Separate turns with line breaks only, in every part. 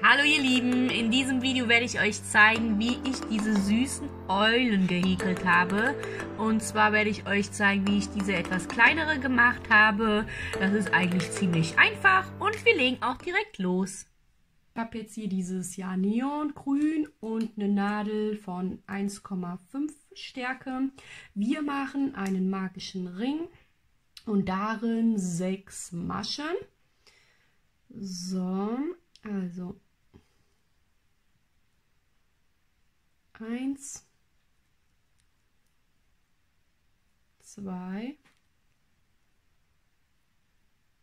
Hallo ihr Lieben, in diesem Video werde ich euch zeigen, wie ich diese süßen Eulen gehäkelt habe. Und zwar werde ich euch zeigen, wie ich diese etwas kleinere gemacht habe. Das ist eigentlich ziemlich einfach und wir legen auch direkt los.
Ich habe jetzt hier dieses Jahr Neongrün und eine Nadel von 1,5 Stärke. Wir machen einen magischen Ring und darin sechs Maschen. So, also eins, zwei,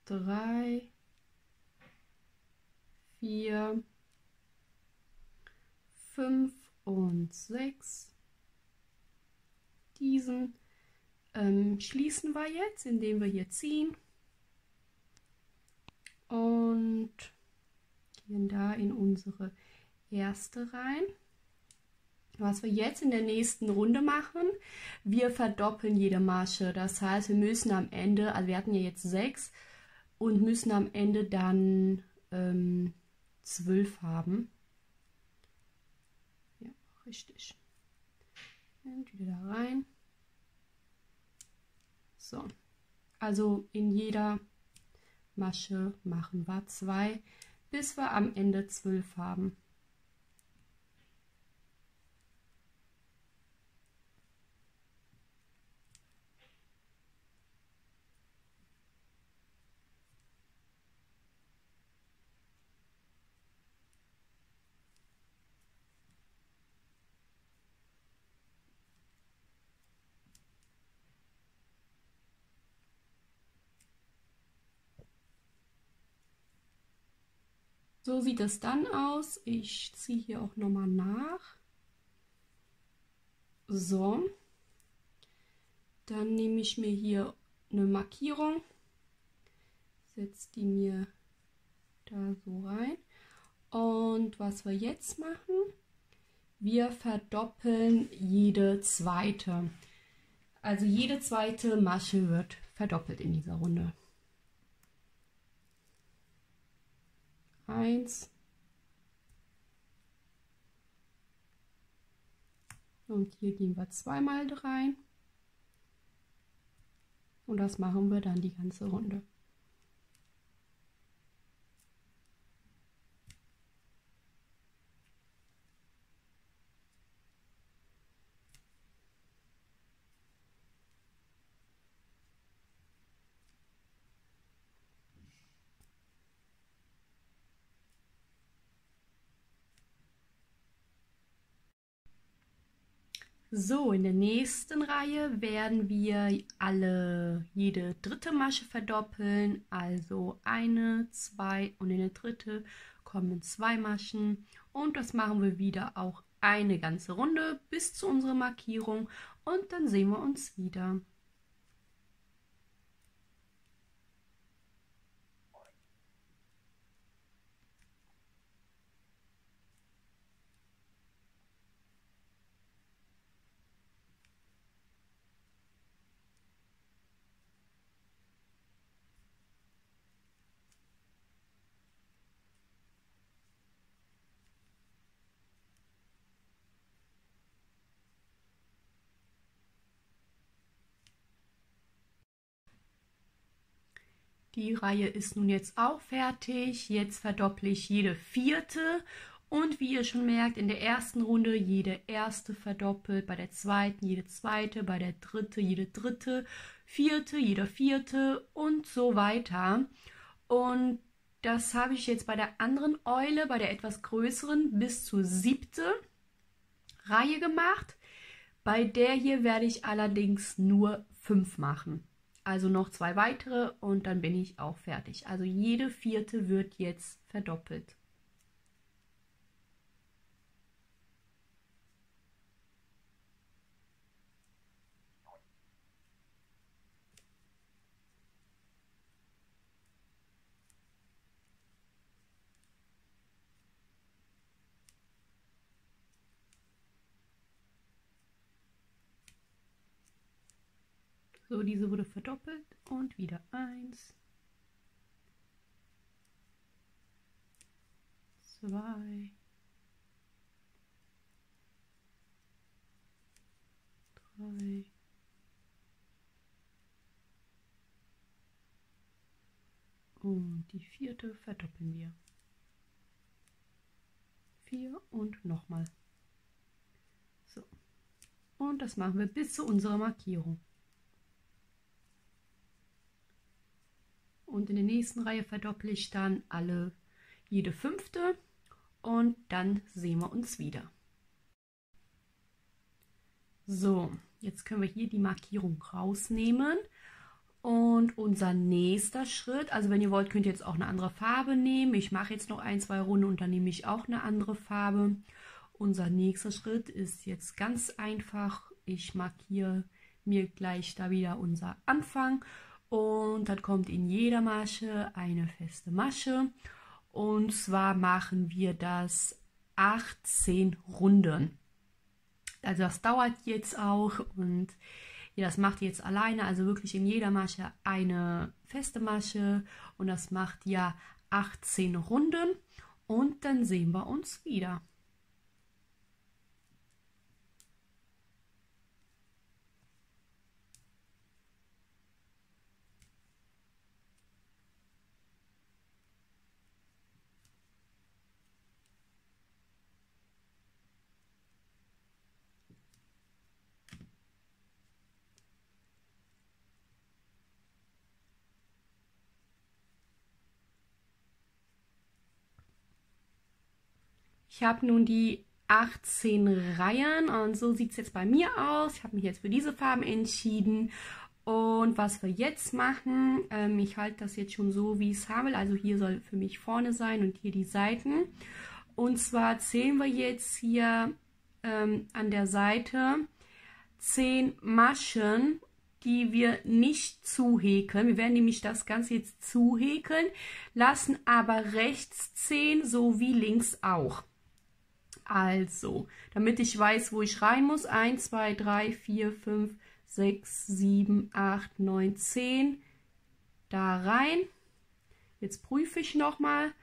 drei, vier, fünf und sechs. Diesen ähm, schließen wir jetzt, indem wir hier ziehen und gehen da in unsere erste rein. Was wir jetzt in der nächsten Runde machen, wir verdoppeln jede Masche. Das heißt, wir müssen am Ende, also wir hatten ja jetzt sechs und müssen am Ende dann ähm, zwölf haben. Ja, richtig. Und wieder da rein. So, also in jeder Masche machen wir zwei, bis wir am Ende zwölf haben. So sieht es dann aus. Ich ziehe hier auch nochmal nach. So. Dann nehme ich mir hier eine Markierung, setze die mir da so rein. Und was wir jetzt machen, wir verdoppeln jede zweite. Also jede zweite Masche wird verdoppelt in dieser Runde. Eins und hier gehen wir zweimal rein und das machen wir dann die ganze Runde. So, in der nächsten Reihe werden wir alle jede dritte Masche verdoppeln. Also eine, zwei und in der dritte kommen zwei Maschen. Und das machen wir wieder auch eine ganze Runde bis zu unserer Markierung. Und dann sehen wir uns wieder. Die Reihe ist nun jetzt auch fertig. Jetzt verdopple ich jede vierte. Und wie ihr schon merkt, in der ersten Runde jede erste verdoppelt, bei der zweiten jede zweite, bei der dritten jede dritte, vierte, jeder vierte und so weiter. Und das habe ich jetzt bei der anderen Eule, bei der etwas größeren, bis zur siebte Reihe gemacht. Bei der hier werde ich allerdings nur fünf machen. Also noch zwei weitere und dann bin ich auch fertig. Also jede vierte wird jetzt verdoppelt. Diese wurde verdoppelt und wieder eins, zwei, drei, und die vierte verdoppeln wir. Vier und nochmal. So. Und das machen wir bis zu unserer Markierung. Und in der nächsten Reihe verdopple ich dann alle jede fünfte und dann sehen wir uns wieder. So, jetzt können wir hier die Markierung rausnehmen. Und unser nächster Schritt, also wenn ihr wollt, könnt ihr jetzt auch eine andere Farbe nehmen. Ich mache jetzt noch ein, zwei Runden und dann nehme ich auch eine andere Farbe. Unser nächster Schritt ist jetzt ganz einfach. Ich markiere mir gleich da wieder unser Anfang und dann kommt in jeder Masche eine feste Masche. Und zwar machen wir das 18 Runden. Also das dauert jetzt auch und ihr das macht jetzt alleine, also wirklich in jeder Masche eine feste Masche und das macht ja 18 Runden und dann sehen wir uns wieder. Ich habe nun die 18 Reihen und so sieht es jetzt bei mir aus. Ich habe mich jetzt für diese Farben entschieden. Und was wir jetzt machen, ähm, ich halte das jetzt schon so, wie ich es habe. Also hier soll für mich vorne sein und hier die Seiten. Und zwar zählen wir jetzt hier ähm, an der Seite 10 Maschen, die wir nicht zuhäkeln. Wir werden nämlich das Ganze jetzt zuhäkeln, lassen aber rechts 10 sowie links auch. Also, damit ich weiß, wo ich rein muss. 1, 2, 3, 4, 5, 6, 7, 8, 9, 10. Da rein. Jetzt prüfe ich nochmal.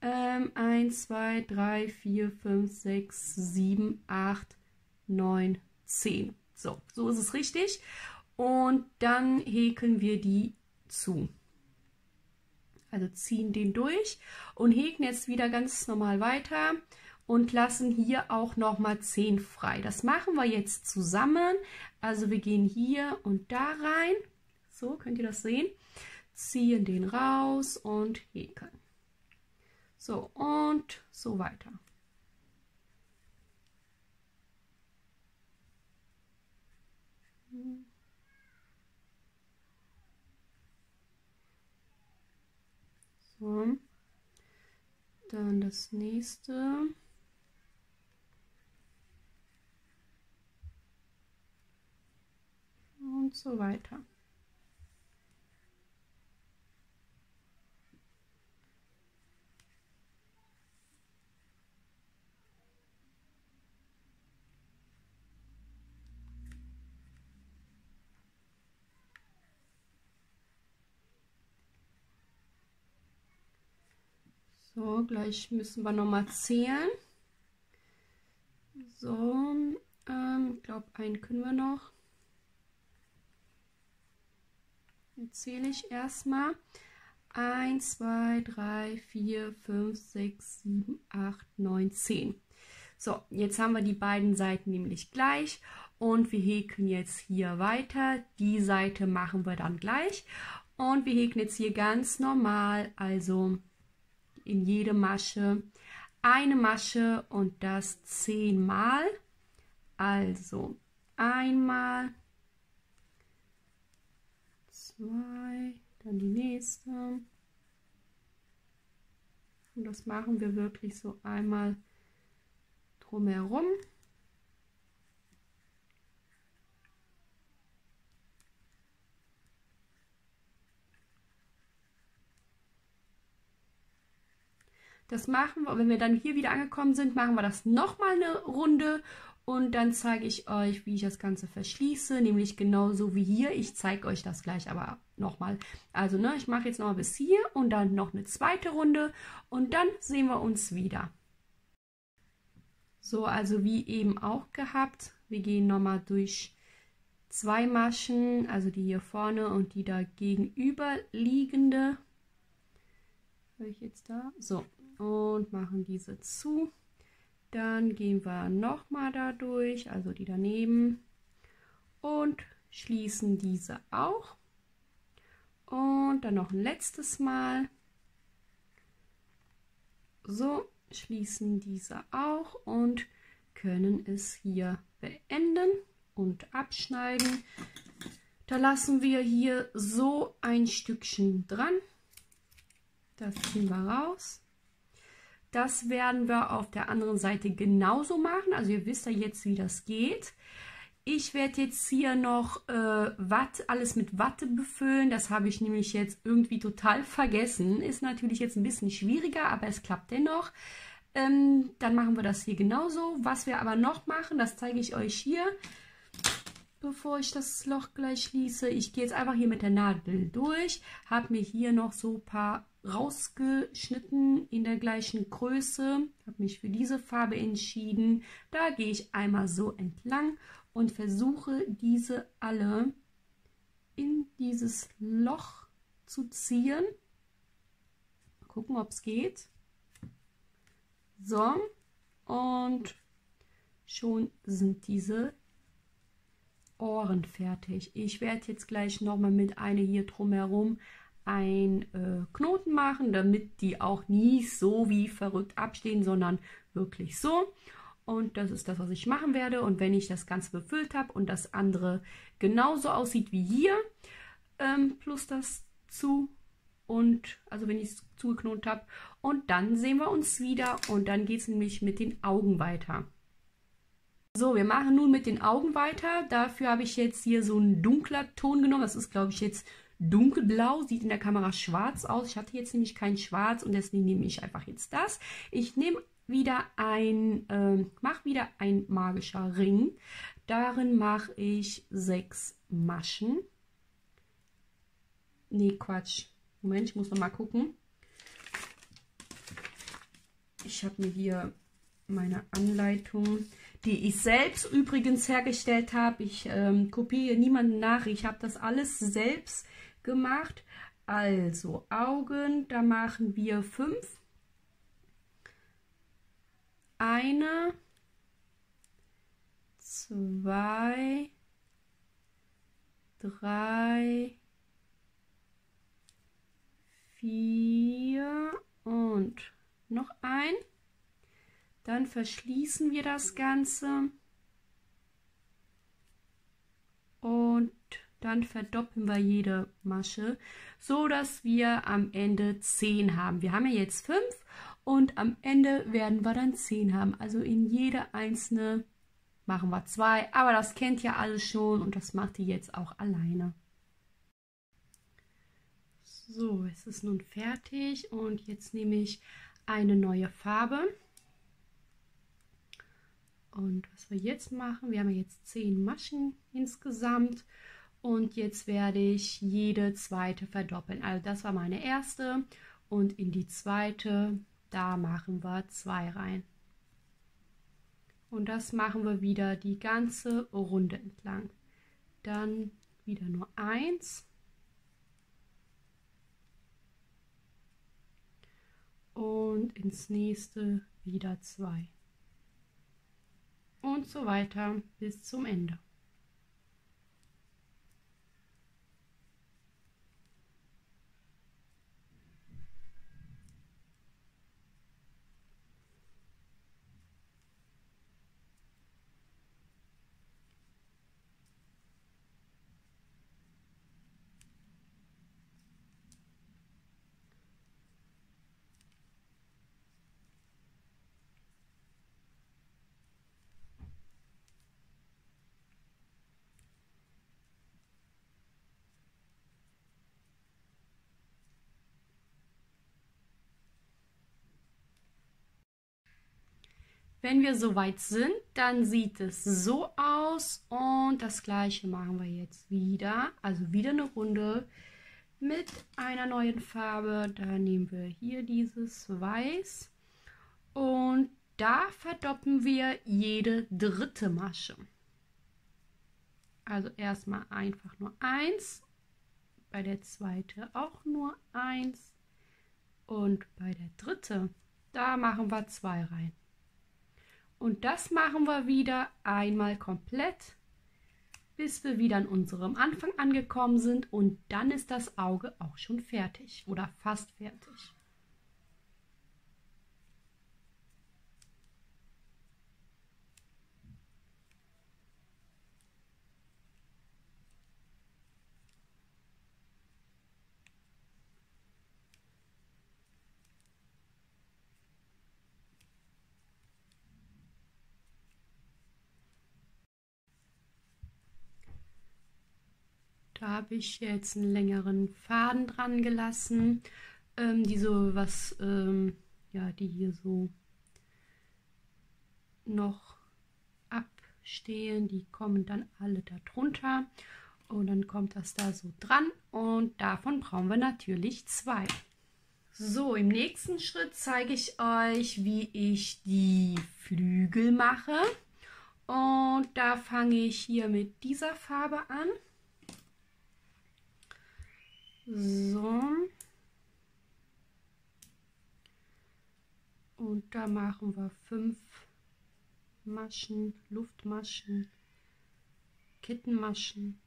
Ähm, 1, 2, 3, 4, 5, 6, 7, 8, 9, 10. So, so ist es richtig. Und dann häkeln wir die zu. Also ziehen den durch und häkeln jetzt wieder ganz normal weiter und lassen hier auch noch mal 10 frei. Das machen wir jetzt zusammen. Also wir gehen hier und da rein. So, könnt ihr das sehen? Ziehen den raus und häkeln. So, und so weiter. So, dann das nächste. Und so weiter. So, gleich müssen wir noch mal zählen. So, ähm, ich glaube, einen können wir noch. Jetzt zähle ich erstmal 1, 2, 3, 4, 5, 6, 7, 8, 9, 10. So, jetzt haben wir die beiden Seiten nämlich gleich und wir häkeln jetzt hier weiter. Die Seite machen wir dann gleich und wir häkeln jetzt hier ganz normal, also in jede Masche eine Masche und das zehnmal. Also einmal, zwei, dann die nächste. Und das machen wir wirklich so einmal drumherum. Das machen wir, wenn wir dann hier wieder angekommen sind, machen wir das nochmal eine Runde Und dann zeige ich euch, wie ich das Ganze verschließe, nämlich genauso wie hier. Ich zeige euch das gleich aber nochmal. Also ne, ich mache jetzt noch bis hier und dann noch eine zweite Runde und dann sehen wir uns wieder. So, also wie eben auch gehabt, wir gehen nochmal durch zwei Maschen, also die hier vorne und die da gegenüber liegende. Habe ich jetzt da? So, und machen diese zu. Dann gehen wir nochmal da durch, also die daneben und schließen diese auch. Und dann noch ein letztes Mal. So, schließen diese auch und können es hier beenden und abschneiden. Da lassen wir hier so ein Stückchen dran. Das ziehen wir raus. Das werden wir auf der anderen Seite genauso machen. Also ihr wisst ja jetzt, wie das geht. Ich werde jetzt hier noch äh, Watt, alles mit Watte befüllen. Das habe ich nämlich jetzt irgendwie total vergessen. Ist natürlich jetzt ein bisschen schwieriger, aber es klappt dennoch. Ähm, dann machen wir das hier genauso. Was wir aber noch machen, das zeige ich euch hier, bevor ich das Loch gleich schließe. Ich gehe jetzt einfach hier mit der Nadel durch, habe mir hier noch so ein paar rausgeschnitten in der gleichen Größe, habe mich für diese Farbe entschieden. Da gehe ich einmal so entlang und versuche diese alle in dieses Loch zu ziehen. Gucken, ob es geht. So, und schon sind diese Ohren fertig. Ich werde jetzt gleich nochmal mit einer hier drumherum ein äh, Knoten machen, damit die auch nicht so wie verrückt abstehen, sondern wirklich so. Und das ist das, was ich machen werde. Und wenn ich das Ganze befüllt habe und das andere genauso aussieht wie hier, ähm, plus das zu und also wenn ich es zugeknotet habe und dann sehen wir uns wieder und dann geht es nämlich mit den Augen weiter. So, wir machen nun mit den Augen weiter. Dafür habe ich jetzt hier so einen dunkler Ton genommen. Das ist, glaube ich, jetzt dunkelblau, sieht in der Kamera schwarz aus. Ich hatte jetzt nämlich kein Schwarz und deswegen nehme ich einfach jetzt das. Ich nehme wieder ein, äh, mache wieder ein magischer Ring. Darin mache ich sechs Maschen. Nee, Quatsch. Moment, ich muss noch mal gucken. Ich habe mir hier meine Anleitung, die ich selbst übrigens hergestellt habe. Ich ähm, kopiere niemanden nach. Ich habe das alles selbst gemacht. Also Augen, da machen wir fünf. Eine, zwei, drei, vier und noch ein. Dann verschließen wir das Ganze und dann verdoppeln wir jede Masche, so dass wir am Ende 10 haben. Wir haben ja jetzt 5 und am Ende werden wir dann 10 haben. Also in jede einzelne machen wir 2, aber das kennt ja alles schon und das macht ihr jetzt auch alleine. So, es ist nun fertig und jetzt nehme ich eine neue Farbe. Und was wir jetzt machen, wir haben jetzt 10 Maschen insgesamt und jetzt werde ich jede zweite verdoppeln. Also das war meine erste und in die zweite, da machen wir zwei rein. Und das machen wir wieder die ganze Runde entlang. Dann wieder nur eins und ins nächste wieder zwei. Und so weiter bis zum Ende. Wenn wir soweit sind, dann sieht es so aus und das gleiche machen wir jetzt wieder. Also wieder eine Runde mit einer neuen Farbe. Da nehmen wir hier dieses Weiß und da verdoppeln wir jede dritte Masche. Also erstmal einfach nur eins, bei der zweiten auch nur eins und bei der dritte, da machen wir zwei rein. Und das machen wir wieder einmal komplett, bis wir wieder an unserem Anfang angekommen sind und dann ist das Auge auch schon fertig oder fast fertig. Da habe ich jetzt einen längeren Faden dran gelassen, ähm, die so was, ähm, ja, die hier so noch abstehen, die kommen dann alle da drunter und dann kommt das da so dran und davon brauchen wir natürlich zwei. So, im nächsten Schritt zeige ich euch, wie ich die Flügel mache. Und da fange ich hier mit dieser Farbe an. So. Und da machen wir fünf Maschen, Luftmaschen, Kettenmaschen.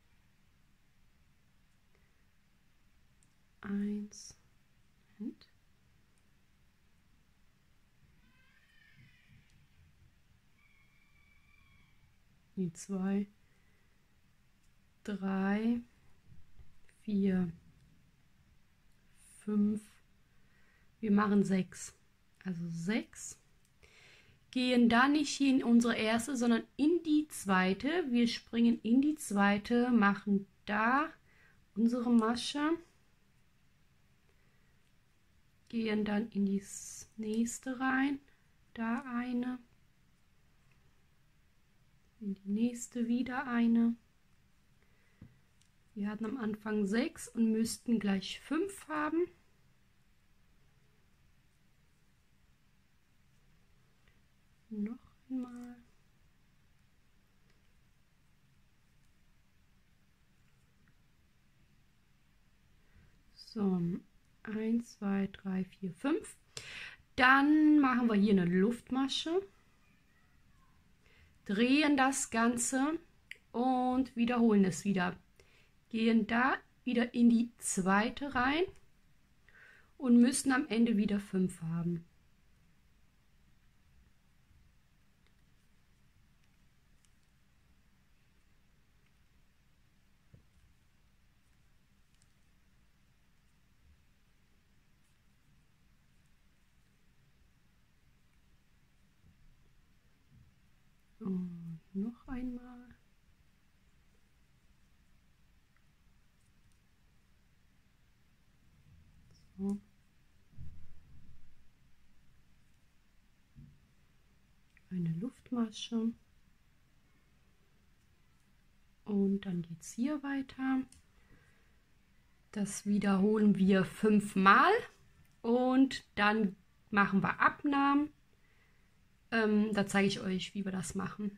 Eins. Die zwei, drei, vier, fünf, wir machen sechs. Also sechs. Gehen da nicht in unsere erste, sondern in die zweite. Wir springen in die zweite, machen da unsere Masche. Gehen dann in die nächste rein. Da eine. In die nächste wieder eine. Wir hatten am Anfang 6 und müssten gleich 5 haben. Noch einmal. So, 1, 2, 3, 4, 5. Dann machen wir hier eine Luftmasche, drehen das Ganze und wiederholen es wieder gehen da wieder in die zweite rein und müssen am Ende wieder fünf haben. Und noch einmal. Eine Luftmasche. Und dann geht es hier weiter. Das wiederholen wir fünfmal und dann machen wir Abnahmen. Ähm, da zeige ich euch, wie wir das machen.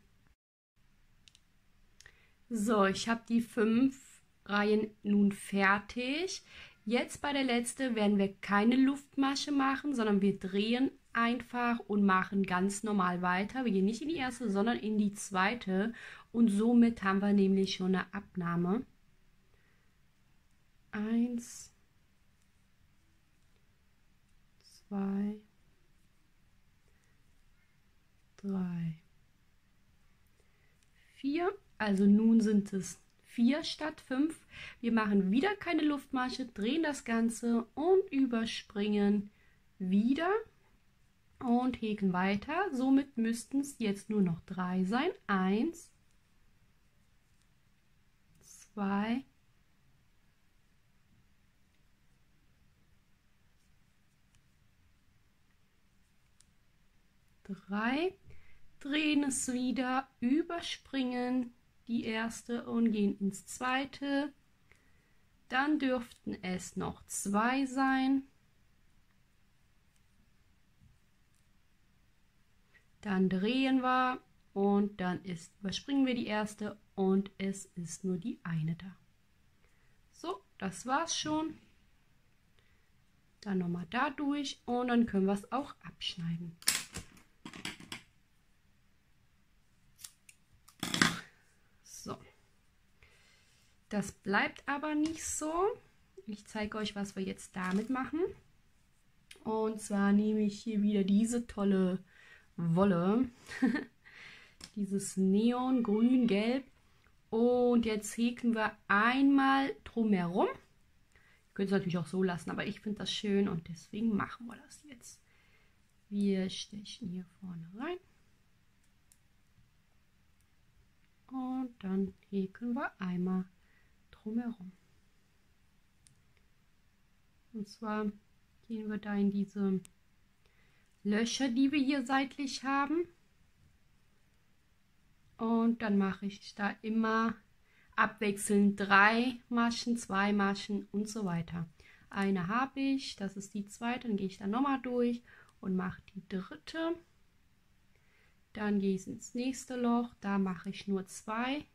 So, ich habe die fünf Reihen nun fertig. Jetzt bei der letzten werden wir keine Luftmasche machen, sondern wir drehen einfach und machen ganz normal weiter. Wir gehen nicht in die erste, sondern in die zweite und somit haben wir nämlich schon eine Abnahme. Eins, zwei, drei, vier. Also nun sind es 4 statt 5. Wir machen wieder keine Luftmasche, drehen das Ganze und überspringen wieder und häkeln weiter. Somit müssten es jetzt nur noch 3 sein. 1, 2, 3. drehen es wieder, überspringen die erste und gehen ins zweite. Dann dürften es noch zwei sein. Dann drehen wir und dann ist, überspringen wir die erste und es ist nur die eine da. So, das war's schon. Dann nochmal da durch und dann können wir es auch abschneiden. So. Das bleibt aber nicht so. Ich zeige euch, was wir jetzt damit machen. Und zwar nehme ich hier wieder diese tolle Wolle. Dieses Neon grün gelb. Und jetzt häkeln wir einmal drumherum. Ihr könnt es natürlich auch so lassen, aber ich finde das schön und deswegen machen wir das jetzt. Wir stechen hier vorne rein. Und dann häkeln wir einmal drumherum. Und zwar gehen wir da in diese Löcher, die wir hier seitlich haben. Und dann mache ich da immer abwechselnd drei Maschen, zwei Maschen und so weiter. Eine habe ich, das ist die zweite, dann gehe ich da nochmal durch und mache die dritte. Dann gehe ich ins nächste Loch, da mache ich nur zwei.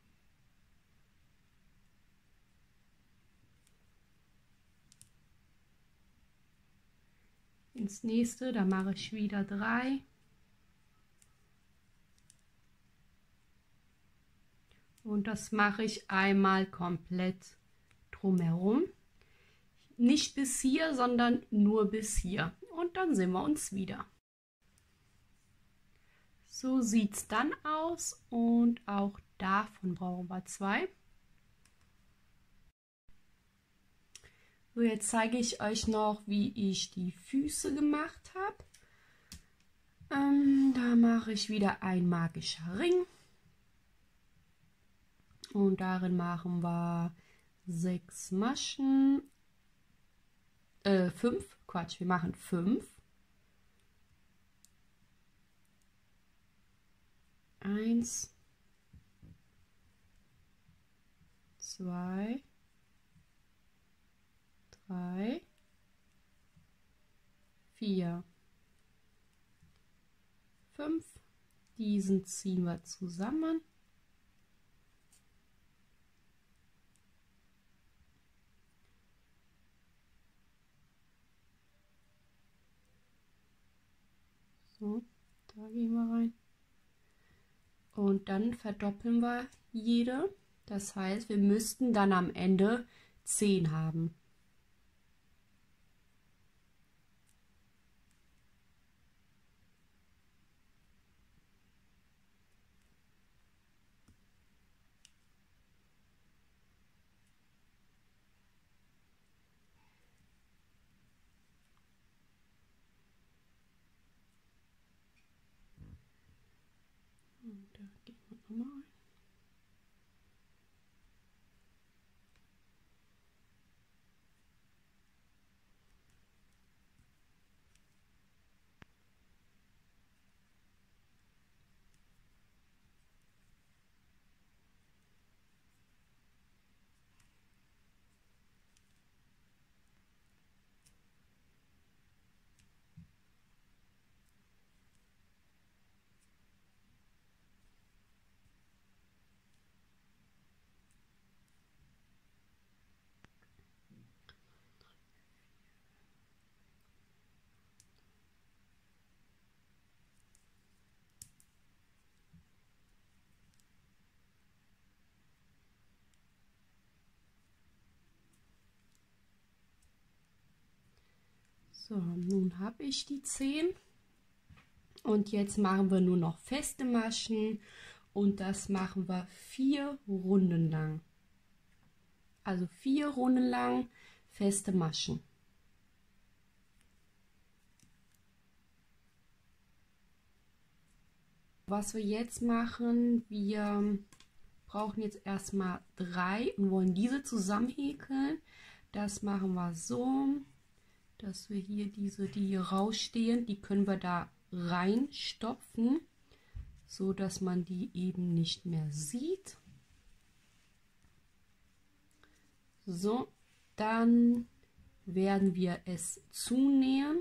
Ins nächste, da mache ich wieder drei. Und das mache ich einmal komplett drumherum. Nicht bis hier, sondern nur bis hier. Und dann sehen wir uns wieder. So sieht es dann aus und auch davon brauchen wir zwei. So, jetzt zeige ich euch noch, wie ich die Füße gemacht habe. Ähm, da mache ich wieder ein magischer Ring. Und darin machen wir sechs Maschen. Äh, fünf. Quatsch, wir machen fünf. Eins. Zwei. Drei. Vier. Fünf. Diesen ziehen wir zusammen. So, da gehen wir rein. Und dann verdoppeln wir jede. Das heißt, wir müssten dann am Ende 10 haben. da gehen wir nochmal ein. So, nun habe ich die 10. Und jetzt machen wir nur noch feste Maschen und das machen wir vier Runden lang. Also vier Runden lang feste Maschen. Was wir jetzt machen, wir brauchen jetzt erstmal drei und wollen diese zusammen häkeln. Das machen wir so dass wir hier diese, die hier rausstehen, die können wir da reinstopfen. so dass man die eben nicht mehr sieht. So, dann werden wir es zunähen.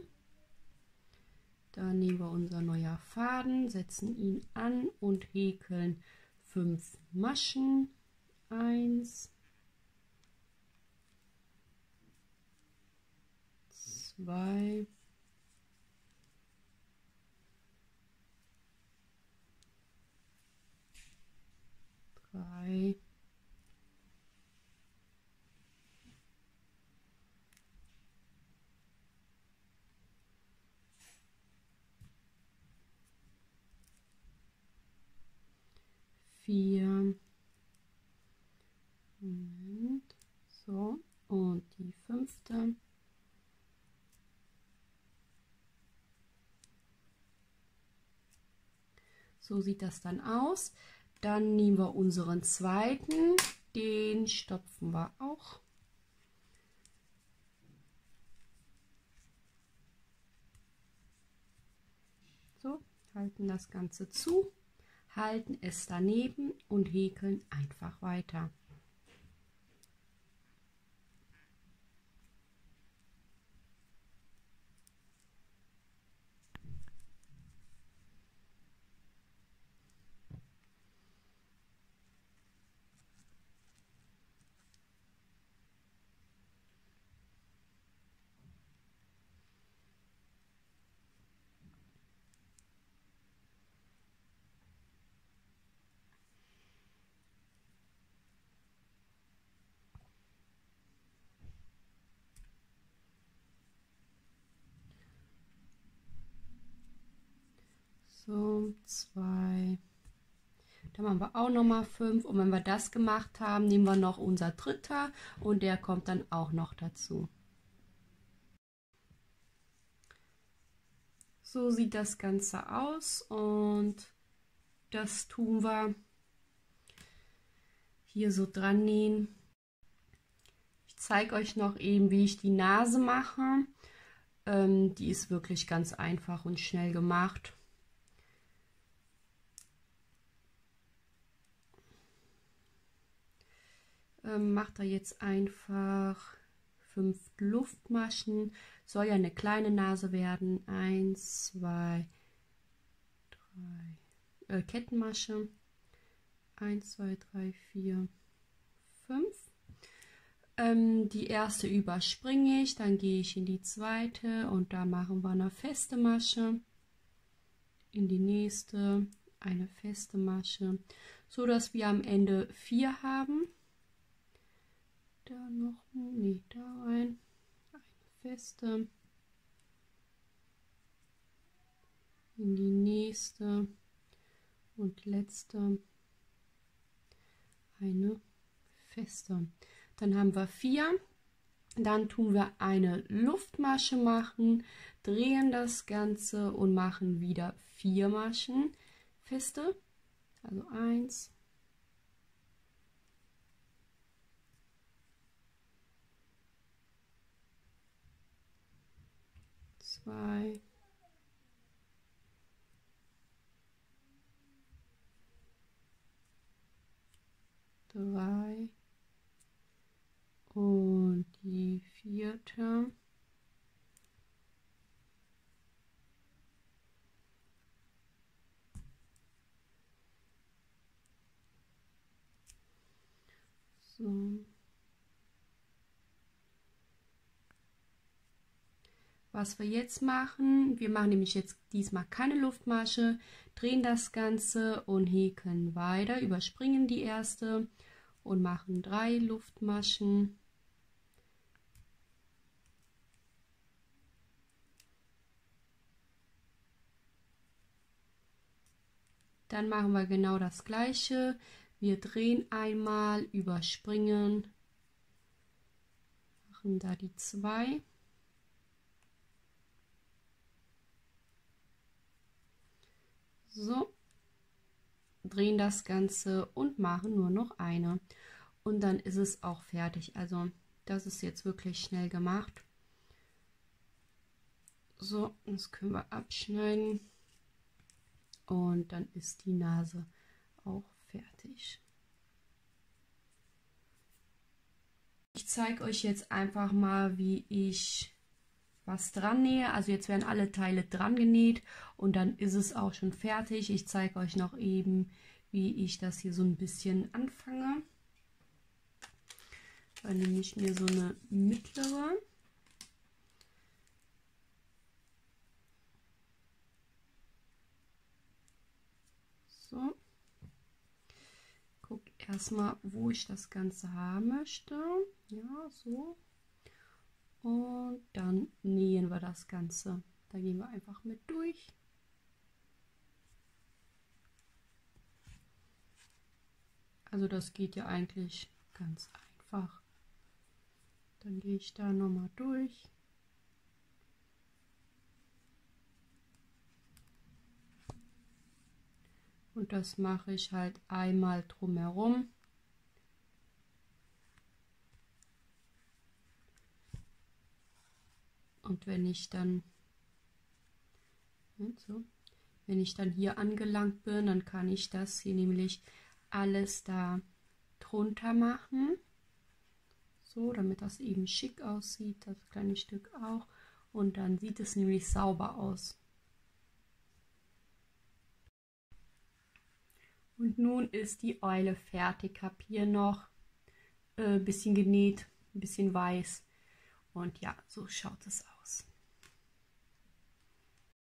Da nehmen wir unser neuer Faden, setzen ihn an und häkeln fünf Maschen. Eins, zwei, drei, vier, Moment, so, und die fünfte. So sieht das dann aus. Dann nehmen wir unseren zweiten, den stopfen wir auch. So, halten das Ganze zu halten es daneben und häkeln einfach weiter. So, zwei. Dann machen wir auch noch mal fünf. Und wenn wir das gemacht haben, nehmen wir noch unser dritter und der kommt dann auch noch dazu. So sieht das Ganze aus und das tun wir hier so dran nähen. Ich zeige euch noch eben, wie ich die Nase mache. Ähm, die ist wirklich ganz einfach und schnell gemacht. Ähm, macht er jetzt einfach fünf Luftmaschen. Soll ja eine kleine Nase werden. Eins, zwei, drei. Äh, Kettenmasche. Eins, zwei, drei, vier, fünf. Ähm, die erste überspringe ich, dann gehe ich in die zweite und da machen wir eine feste Masche. In die nächste eine feste Masche, so dass wir am Ende vier haben da noch, nee, da rein, eine feste, in die nächste und letzte eine feste. Dann haben wir vier. Dann tun wir eine Luftmasche machen, drehen das Ganze und machen wieder vier Maschen feste. Also eins, zwei, drei und die vierte. So. Was wir jetzt machen, wir machen nämlich jetzt diesmal keine Luftmasche, drehen das Ganze und häkeln weiter, überspringen die erste und machen drei Luftmaschen. Dann machen wir genau das gleiche. Wir drehen einmal, überspringen, machen da die zwei. So, drehen das Ganze und machen nur noch eine. Und dann ist es auch fertig. Also das ist jetzt wirklich schnell gemacht. So, das können wir abschneiden. Und dann ist die Nase auch fertig. Ich zeige euch jetzt einfach mal, wie ich was dran nähe. Also jetzt werden alle Teile dran genäht und dann ist es auch schon fertig. Ich zeige euch noch eben, wie ich das hier so ein bisschen anfange. Dann nehme ich mir so eine mittlere. So. Guck erstmal, wo ich das Ganze haben möchte. Ja, so. Und dann nähen wir das Ganze. Da gehen wir einfach mit durch. Also das geht ja eigentlich ganz einfach. Dann gehe ich da nochmal durch. Und das mache ich halt einmal drumherum. Und wenn ich dann so, wenn ich dann hier angelangt bin, dann kann ich das hier nämlich alles da drunter machen. So, damit das eben schick aussieht, das kleine Stück auch. Und dann sieht es nämlich sauber aus. Und nun ist die Eule fertig. Ich habe hier noch ein äh, bisschen genäht, ein bisschen weiß. Und ja, so schaut es aus.